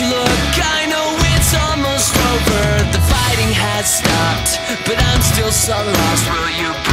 look, I know it's almost over. The fighting has stopped But I'm still so lost. Will you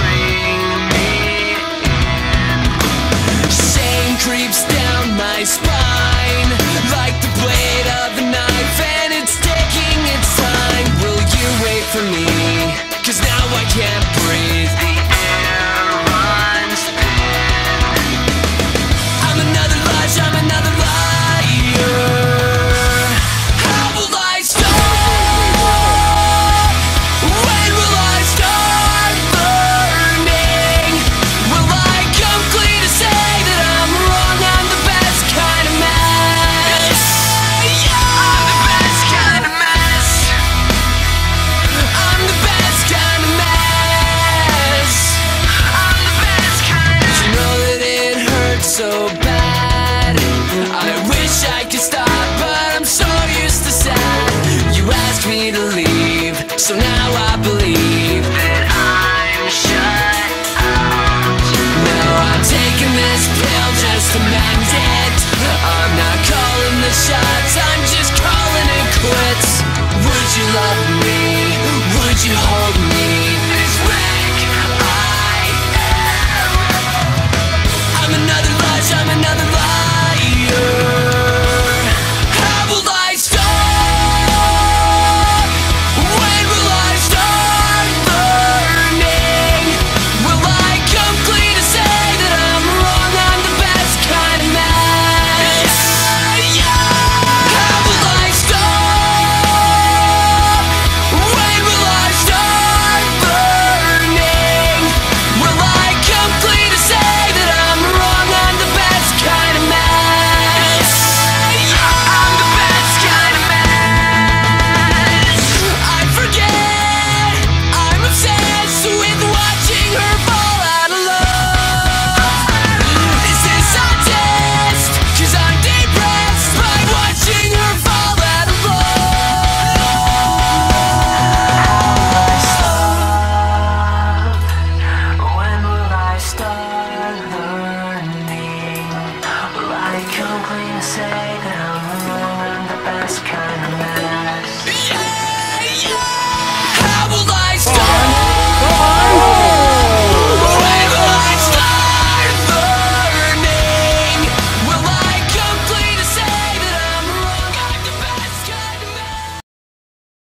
start